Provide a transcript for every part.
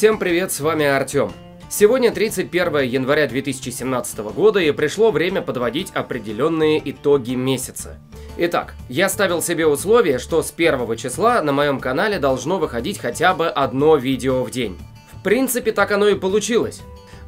Всем привет, с вами Артем. Сегодня 31 января 2017 года и пришло время подводить определенные итоги месяца. Итак, я ставил себе условие, что с первого числа на моем канале должно выходить хотя бы одно видео в день. В принципе, так оно и получилось.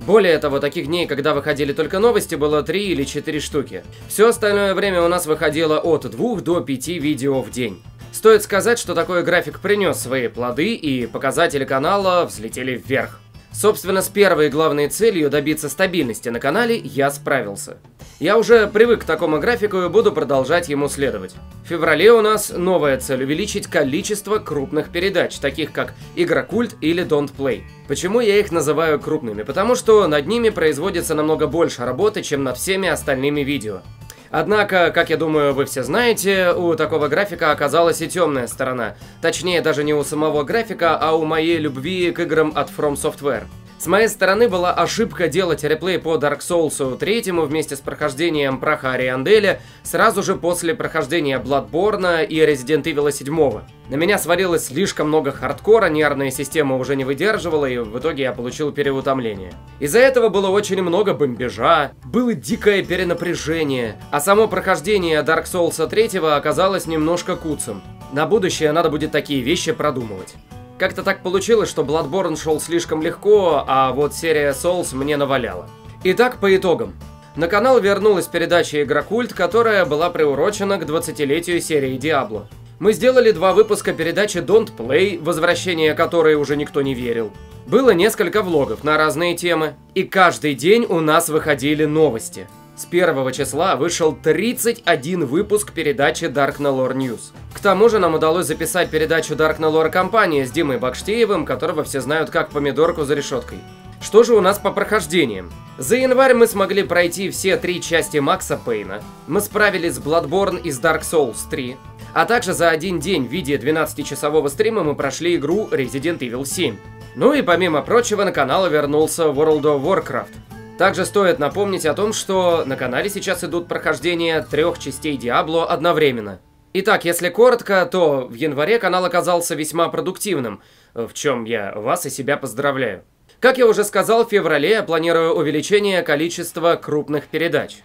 Более того, таких дней, когда выходили только новости, было 3 или 4 штуки. Все остальное время у нас выходило от 2 до 5 видео в день. Стоит сказать, что такой график принес свои плоды, и показатели канала взлетели вверх. Собственно, с первой главной целью добиться стабильности на канале я справился. Я уже привык к такому графику и буду продолжать ему следовать. В феврале у нас новая цель увеличить количество крупных передач, таких как Игрокульт или Don't Play. Почему я их называю крупными? Потому что над ними производится намного больше работы, чем над всеми остальными видео. Однако, как я думаю, вы все знаете, у такого графика оказалась и темная сторона. Точнее, даже не у самого графика, а у моей любви к играм от From Software. С моей стороны была ошибка делать реплей по Dark Souls 3 вместе с прохождением Праха Арианделя сразу же после прохождения Bloodborne и Resident Evil 7. На меня свалилось слишком много хардкора, нервная система уже не выдерживала, и в итоге я получил переутомление. Из-за этого было очень много бомбежа, было дикое перенапряжение, а само прохождение Dark Souls 3 оказалось немножко куцем. На будущее надо будет такие вещи продумывать. Как-то так получилось, что Bloodborne шел слишком легко, а вот серия Souls мне наваляла. Итак, по итогам. На канал вернулась передача «Игрокульт», которая была приурочена к 20-летию серии Diablo. Мы сделали два выпуска передачи Don't Play, возвращение которой уже никто не верил. Было несколько влогов на разные темы, и каждый день у нас выходили новости. С первого числа вышел 31 выпуск передачи Dark Nalor News. К тому же нам удалось записать передачу Dark Nalor компании с Димой Бакштеевым, которого все знают как помидорку за решеткой. Что же у нас по прохождениям? За январь мы смогли пройти все три части Макса Пейна. Мы справились с Bloodborne из Dark Souls 3. А также за один день в виде 12-часового стрима мы прошли игру Resident Evil 7. Ну и помимо прочего на канал вернулся World of Warcraft. Также стоит напомнить о том, что на канале сейчас идут прохождения трех частей Diablo одновременно. Итак, если коротко, то в январе канал оказался весьма продуктивным, в чем я вас и себя поздравляю. Как я уже сказал, в феврале я планирую увеличение количества крупных передач.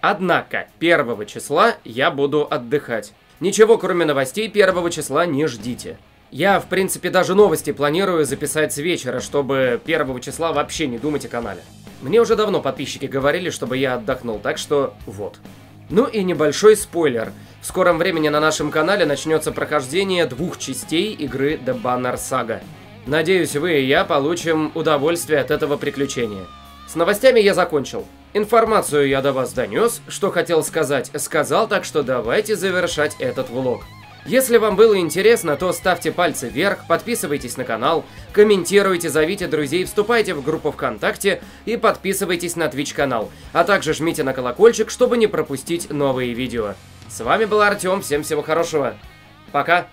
Однако, 1 числа я буду отдыхать. Ничего кроме новостей 1 числа не ждите. Я, в принципе, даже новости планирую записать с вечера, чтобы 1 числа вообще не думать о канале. Мне уже давно подписчики говорили, чтобы я отдохнул, так что вот. Ну и небольшой спойлер. В скором времени на нашем канале начнется прохождение двух частей игры The Banner Saga. Надеюсь, вы и я получим удовольствие от этого приключения. С новостями я закончил. Информацию я до вас донес, что хотел сказать, сказал, так что давайте завершать этот влог. Если вам было интересно, то ставьте пальцы вверх, подписывайтесь на канал, комментируйте, зовите друзей, вступайте в группу ВКонтакте и подписывайтесь на Twitch канал, а также жмите на колокольчик, чтобы не пропустить новые видео. С вами был Артем, всем всего хорошего. Пока!